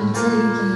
I'm taking. you.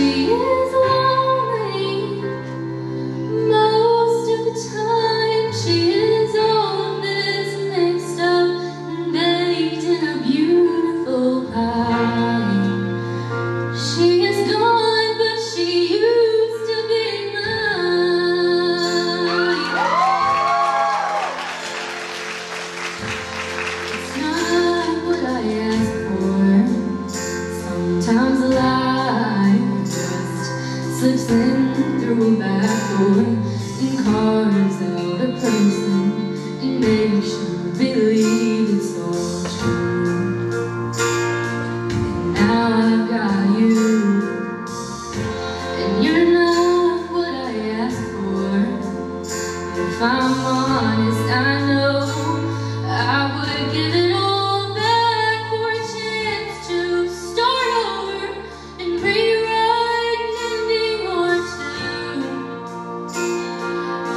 she is person through a back door and carves out a person and makes you believe it's all.